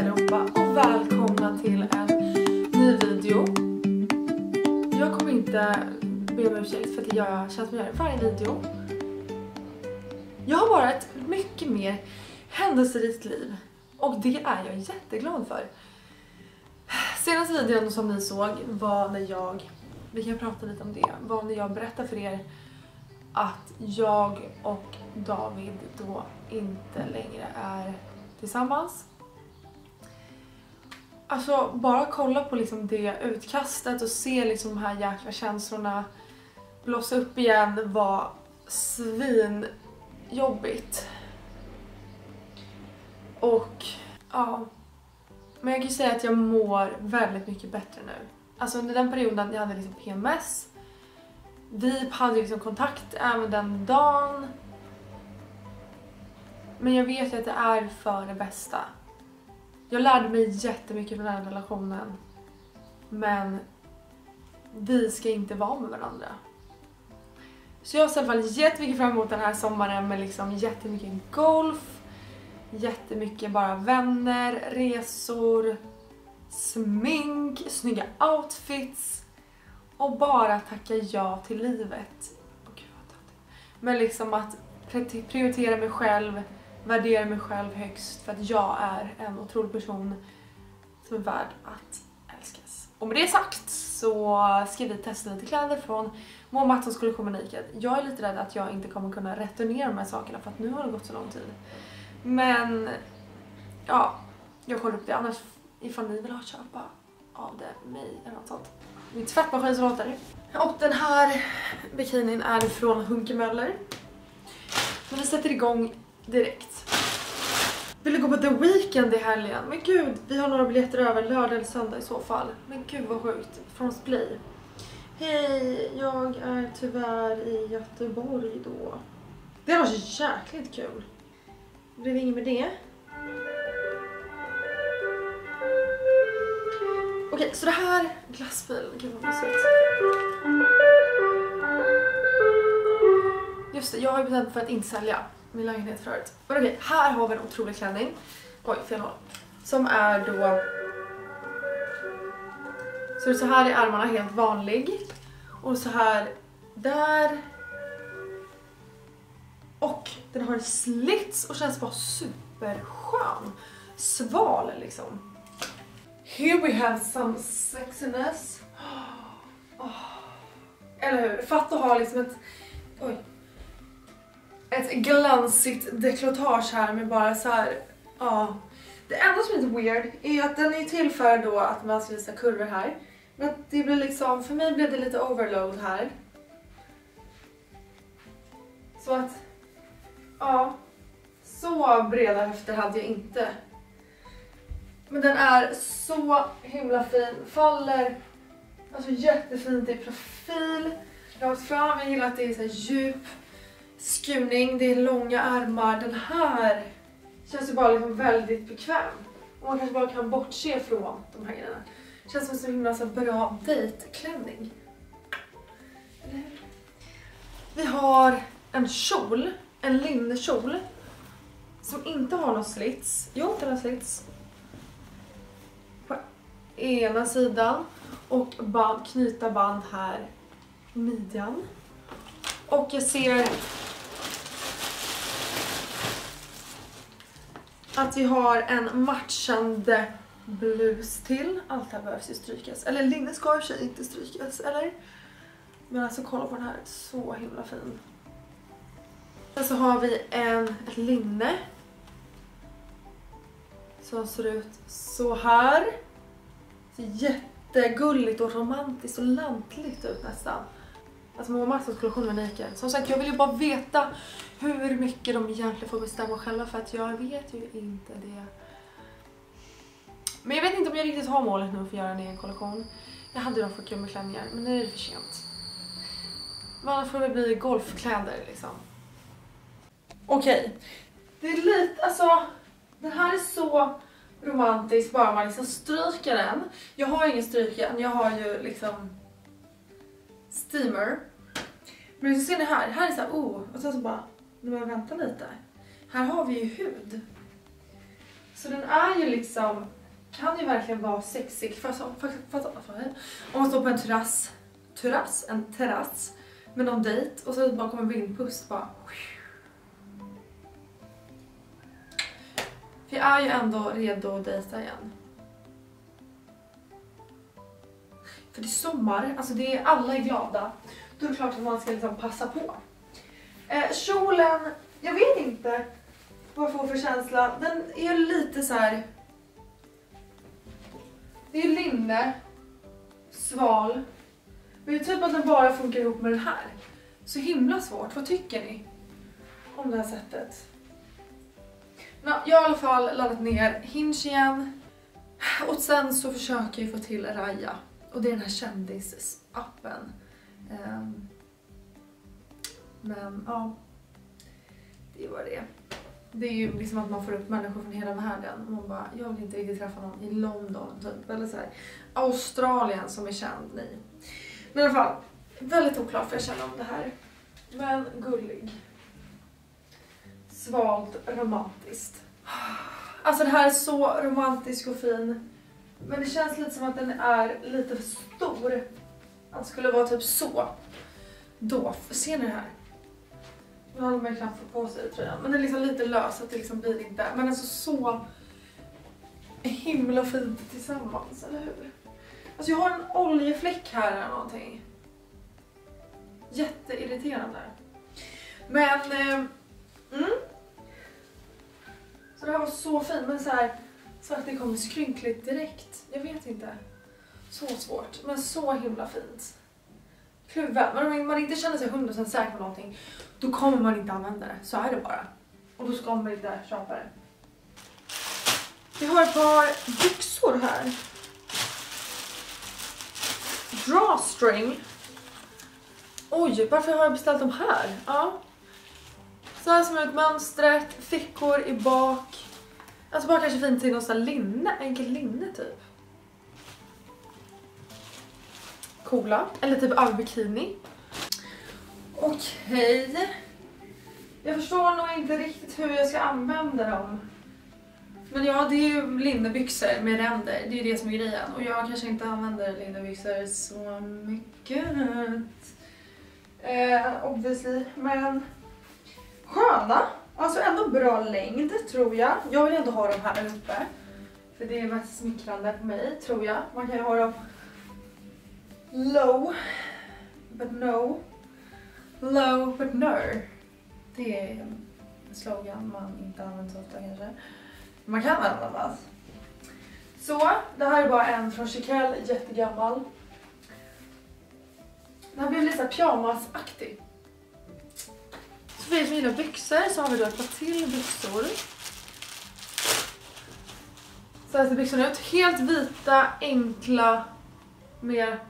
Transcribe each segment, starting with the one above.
allihopa och välkomna till en ny video. Jag kommer inte be om ursäkt för att jag, känns som jag gör i varje video. Jag har bara ett mycket mer händelserikt liv och det är jag jätteglad för. Senaste videon som ni såg var när jag, vi kan prata lite om det, var när jag berättade för er att jag och David då inte längre är tillsammans. Alltså bara kolla på liksom det utkastet och se liksom de här jäkla känslorna blossa upp igen var svinjobbigt. Och ja, men jag kan ju säga att jag mår väldigt mycket bättre nu. Alltså under den perioden jag hade liksom PMS, vi hade liksom kontakt även den dagen. Men jag vet ju att det är för det bästa. Jag lärde mig jättemycket från den här relationen. Men vi ska inte vara med varandra. Så jag ser i alla fall jättemycket fram emot den här sommaren med liksom jättemycket golf, jättemycket bara vänner, resor, smink, snygga outfits och bara tacka ja till livet. Oh, Gud. Men liksom att prioritera mig själv, värdera mig själv högst för att jag är en otrolig person som är värd att älskas. Och med det sagt så ska vi testa lite kläder från Moa Mattssons kollektion Naked. Jag är lite rädd att jag inte kommer kunna returnera de här sakerna för att nu har det gått så lång tid. Men ja, jag kollar upp det annars ifall ni vill ha köpa av det mig eller något sånt. Min tvättmaskin som låter. Och den här bikinin är från Hunkemöller. Men vi sätter igång direkt. Vill du gå på The Weeknd i helgen? Men gud, vi har några biljetter över lördag eller söndag i så fall. Men gud vad sjukt. Från Splay. Hej, jag är tyvärr i Göteborg då. Det var så jäkligt kul. Det blev inget med det. Okej, så det här... Glassbilen, gud vad mysigt. Just det, jag har ju bestämt mig för att inte sälja min lägenhet förut. Men okej, här har vi en otrolig klänning. Oj, fel håll. Som är då... Så så här är armarna helt vanlig. Och så här där. Och den har en slits och känns bara superskön. Sval liksom. Here we have some sexiness. Oh. Eller hur? Fatta att ha liksom ett... Oj. Ett glansigt deklotage här med bara så här. Ja. Det enda som är lite weird är att den är till för då att man ska visa kurvor här. Men det blir liksom, för mig blev det lite overload här. Så att, ja. Så breda höfter hade jag inte. Men den är så himla fin. Faller alltså jättefint i profil. Rakt fram. Jag gillar att det är så djup skurning. Det är långa armar. Den här känns ju bara liksom väldigt bekväm. Och man kanske bara kan bortse från de här grejerna. Känns som en så himla så bra dejtklänning. Vi har en kjol. En linnekjol. Som inte har någon slits. Jo, den har slits På ena sidan och band, knyta band här i midjan. Och jag ser att vi har en matchande blus till. Allt här behövs ju strykas. Eller linne ska i sig inte strykas, eller? Men alltså kolla på den här, så himla fin. Sen så har vi en, ett linne. Som ser ut så här jättegulligt och romantiskt och lantligt ut nästan. Alltså Moa Marssons kollektion med Nike. Som sagt, jag vill ju bara veta hur mycket de egentligen får bestämma själva för att jag vet ju inte det. Men jag vet inte om jag riktigt har målet nu för att göra en egen kollektion. Jag hade dock för kul med klänningar, men nu är det för sent. Men annars får det bli golfkläder liksom. Okej. Okay. Det är lite, alltså, den här är så romantisk bara man liksom stryker den. Jag har ingen stryken, jag har ju liksom steamer. Men så ser ni här, här är så här, oh, och sen så bara, nu behöver jag vänta lite. Här har vi ju hud. Så den är ju liksom, kan ju verkligen vara sexig. Fast, fast, fast, om man står på en terrass, terrass, en terrass med någon dejt och så bara kommer en vindpust bara. För jag är ju ändå redo att dejta igen. För det är sommar, alltså det är, alla är glada. Då är det klart att man ska liksom passa på. Eh, kjolen, jag vet inte vad jag får för känsla. Den är lite så här. Det är linne, sval. Men det är typ att den bara funkar ihop med den här. Så himla svårt, vad tycker ni? Om det här sättet. Nå, jag har i alla fall laddat ner Hinge igen. Och sen så försöker jag få till Raya. Och det är den här kändisappen. Ehm, men ja, det var det. Det är ju liksom att man får upp människor från hela världen. Och man bara, jag vill inte riktigt träffa någon i London typ. Eller så här, Australien som är känd, nej. Men i alla fall, väldigt oklart för jag känner om det här. Men gullig. Svalt romantiskt. Alltså det här är så romantisk och fin. Men det känns lite som att den är lite för stor. Att det skulle vara typ så. Då, ser ni det här? Nu hade man knappt fått på sig tröjan. Men den är liksom lite lös så att det liksom blir inte. Men alltså så himla fint tillsammans, eller hur? Alltså jag har en oljefläck här eller någonting. Jätteirriterande. Men, eh, mm. Så det här var så fint, men så här så att det kommer skrynkligt direkt. Jag vet inte. Så svårt, men så himla fint. Kluven, men om man inte känner sig 100% säker på någonting, då kommer man inte använda det. Så är det bara. Och då ska man inte köpa det. Vi har ett par byxor här. Drawstring. Oj, varför har jag beställt de här? Ja. Så här ser ut mönstret, fickor i bak. Alltså bara kanske fint till någon sån linne, enkelt linne typ. Coola, eller typ all bikini. Okej. Okay. Jag förstår nog inte riktigt hur jag ska använda dem. Men ja, det är ju linnebyxor med ränder, det är ju det som är grejen. Och jag kanske inte använder linnebyxor så mycket. Eh, obviously, men sköna. Alltså ändå bra längd tror jag. Jag vill ändå ha dem här uppe. För det är mest smickrande på mig tror jag. Man kan ju ha dem low but no. Low but no. Det är en slogan man inte använder så ofta kanske. Man kan använda Så, det här är bara en från Chiquelle, jättegammal. Den här blir lite pyjamasaktig. Så för som gillar byxor så har vi då ett par till byxor. Så här ser byxorna ut. Helt vita, enkla, mer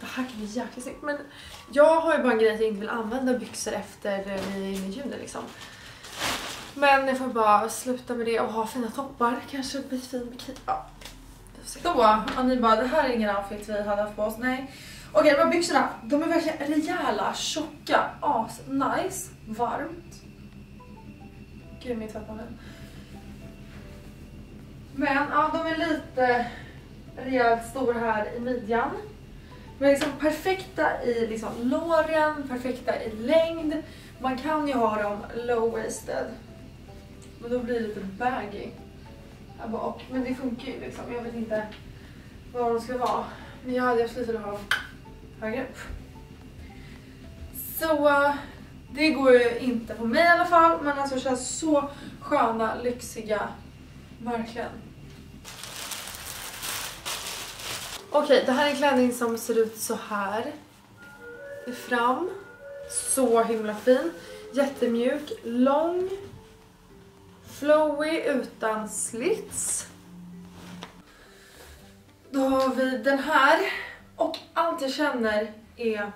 det här kan bli jäkligt snyggt men jag har ju bara en grej att jag inte vill använda byxor efter eh, vi är inne i juni liksom. Men jag får bara sluta med det och ha fina toppar, kanske bli fin bikini. Ja. Så, och ni bara det här är ingen outfit vi hade haft på oss. Nej. Okej, de här byxorna, de är verkligen rejäla, tjocka, as nice, varmt. Gud, min tvättmaskin. Men ja, de är lite rejält stora här i midjan. Men liksom perfekta i liksom låren, perfekta i längd. Man kan ju ha dem low-waisted. Men då blir det lite baggy. Men det funkar ju liksom. Jag vet inte vad de ska vara. Men jag hade absolut velat ha högre upp. Så det går ju inte på mig i alla fall, men alltså känns så sköna, lyxiga, verkligen. Okej, okay, det här är en klänning som ser ut så här. Fram. Så himla fin. Jättemjuk, lång, flowy utan slits. Då har vi den här och allt jag känner är...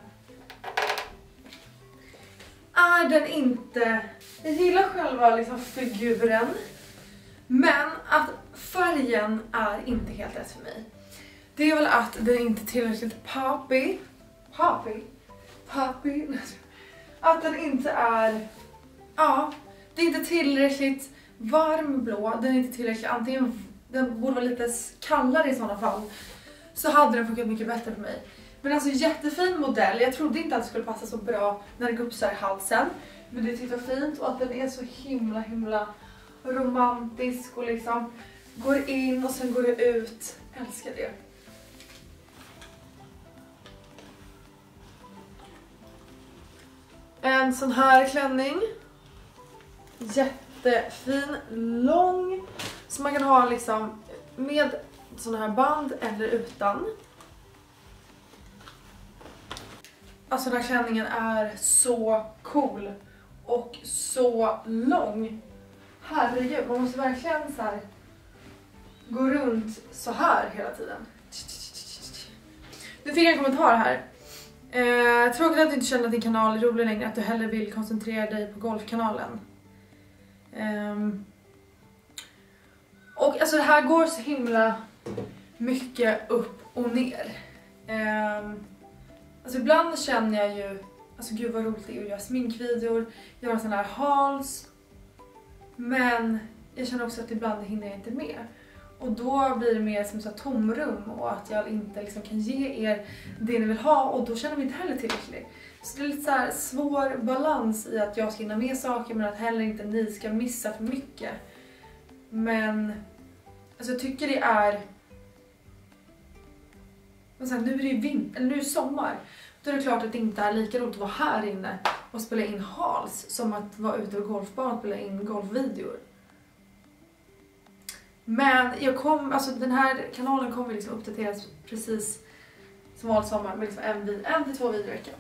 Är den inte... Jag gillar själva liksom figuren. Men att färgen är inte helt rätt för mig. Det är väl att den inte är tillräckligt poppy. Poppy? Poppy? Att den inte är... Ja, det är inte tillräckligt varm blå, den är inte tillräcklig, antingen den borde vara lite kallare i sådana fall. Så hade den funkat mycket bättre för mig. Men alltså jättefin modell, jag trodde inte att det skulle passa så bra när den går upp så här i halsen. Men det tyckte jag fint och att den är så himla himla romantisk och liksom går in och sen går det ut. Jag älskar det. En sån här klänning. Jättefin, lång. Som man kan ha liksom med såna här band eller utan. Alltså den här klänningen är så cool och så lång. Herregud, man måste verkligen så här gå runt så här hela tiden. Nu fick jag en kommentar här. Eh, tråkigt att du inte känner att din kanal är rolig längre, att du hellre vill koncentrera dig på golfkanalen. Eh, och alltså det här går så himla mycket upp och ner. Eh, alltså ibland känner jag ju, alltså gud vad roligt det är att göra sminkvideor, göra sådana här hauls. Men jag känner också att ibland hinner jag inte med. Och då blir det mer som ett tomrum och att jag inte liksom kan ge er det ni vill ha och då känner vi inte heller tillräckligt. Så det är lite så här svår balans i att jag ska hinna med saker men att heller inte ni ska missa för mycket. Men alltså jag tycker det är... Men sen, nu är det ju vinter, eller nu är det sommar. Då är det klart att det inte är lika roligt att vara här inne och spela in hals som att vara ute på golfbanan och spela in golfvideor. Men jag kom, alltså den här kanalen kommer liksom uppdateras precis som vanligt sommar med liksom en, en till två videor i veckan.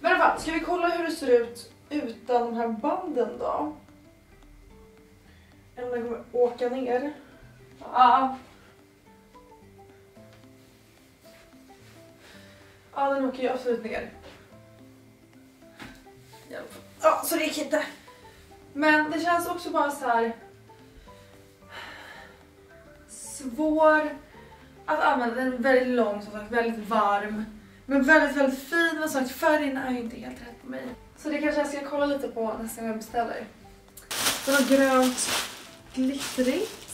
Men i alla fall, ska vi kolla hur det ser ut utan de här banden då? Eller om den kommer åka ner. Ah. Ja, den åker ju absolut ner. Ja, så det gick inte. Men det känns också bara så här svår att använda. Den är väldigt lång som sagt, väldigt varm. Men väldigt, väldigt fin. Men sagt, färgen är ju inte helt rätt på mig. Så det kanske jag ska kolla lite på nästa gång jag beställer. Den har grönt glittrigt.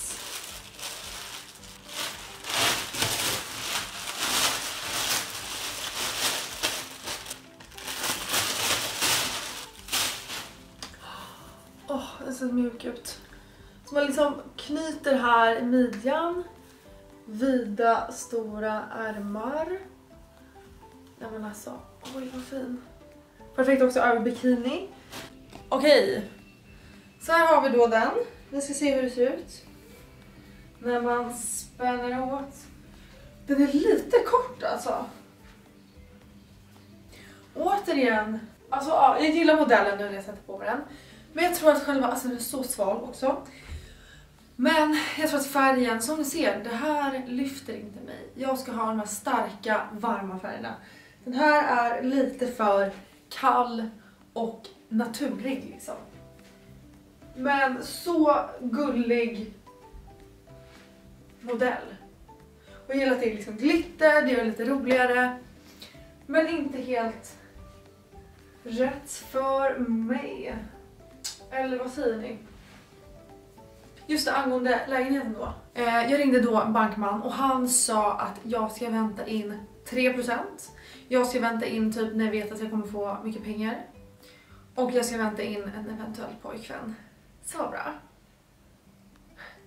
Åh, oh, den ser mjuk ut. Så man liksom knyter här i midjan. Vida, stora ärmar. Nej men alltså, oj vad fin. Perfekt också över bikini. Okej. Så här har vi då den. Vi ska se hur det ser ut. När man spänner åt. Den är lite kort alltså. Återigen. Alltså ja, jag gillar modellen nu när jag sätter på mig den. Men jag tror att själva, alltså den är så sval också. Men jag tror att färgen, som ni ser, det här lyfter inte mig. Jag ska ha de här starka, varma färgerna. Den här är lite för kall och naturlig liksom. Men så gullig modell. Och jag gillar att det är liksom glitter, det gör det lite roligare. Men inte helt rätt för mig. Eller vad säger ni? Just det, angående lägenheten då. Eh, jag ringde då en bankman och han sa att jag ska vänta in 3%. Jag ska vänta in typ när jag vet att jag kommer få mycket pengar. Och jag ska vänta in en eventuell pojkvän. Så bra.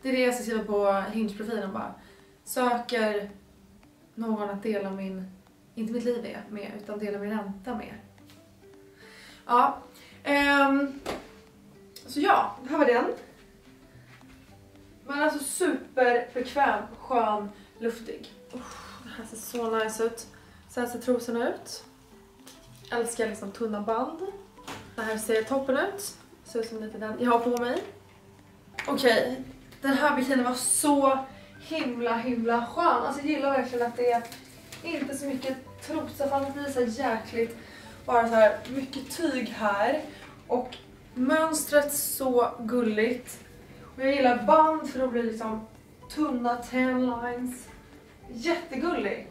Det är det jag ska skriva på Hinge-profilen bara. Söker någon att dela min, inte mitt liv med, utan dela min ränta med. Ja. Um, så ja, det här var den. Men alltså superbekväm, skön, luftig. Oh, det här ser så nice ut. Så här ser trosorna ut. Älskar liksom tunna band. Så här ser toppen ut. Ser ut som lite den jag har på mig. Okej, okay. den här bikinin var så himla himla skön. Alltså jag gillar verkligen att det är inte så mycket trosa för blir det så jäkligt bara så här mycket tyg här och mönstret så gulligt. Men jag gillar band för då blir det liksom tunna tan lines. Jättegullig.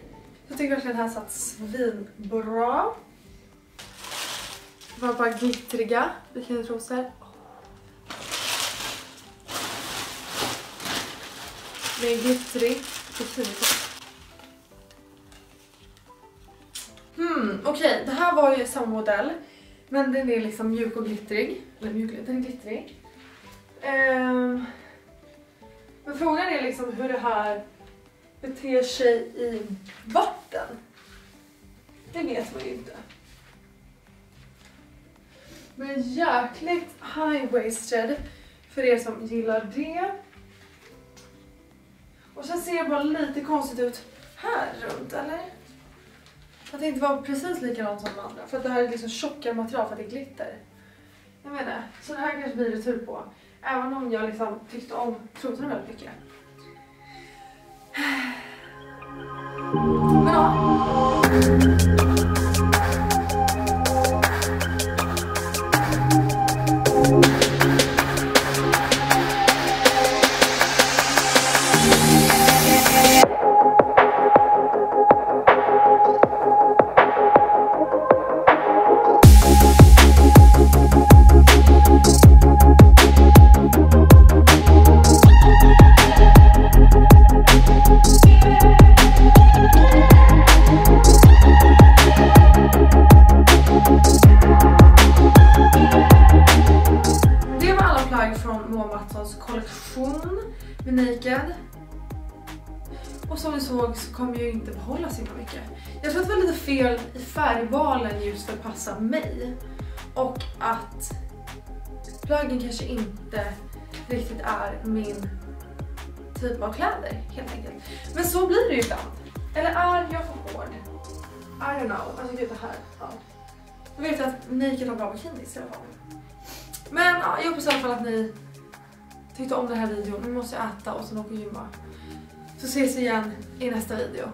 Jag tycker verkligen den här satt svinbra. Det var bara glittriga bikinitrosor. med glittrig bikini. Hmm, okej, okay. det här var ju samma modell. Men den är liksom mjuk och glittrig. Eller mjuk, den är glittrig. Um, men frågan är liksom hur det här beter sig i vatten. Det vet man ju inte. Men jäkligt high-waisted för er som gillar det. Och sen ser det bara lite konstigt ut här runt, eller? Att det inte var precis likadant som de andra. För att det här är liksom tjockare material för att det är glitter. Jag menar, så det här kanske blir retur tur på. Även om jag liksom tyckte om trosorna väldigt mycket. Men ja. Kommer jag inte behålla så mycket. Jag tror att det var lite fel i färgvalen just för att passa mig. Och att plaggen kanske inte riktigt är min typ av kläder helt enkelt. Men så blir det ju ibland. Eller är jag för hård? I don't know. Alltså gud det här. Ja. Jag vet att Naked har bra bikinis i alla fall. Men ja, jag hoppas i alla fall att ni tyckte om den här videon. Nu måste jag äta och sen åka och gymma. Så ses vi igen i nästa video.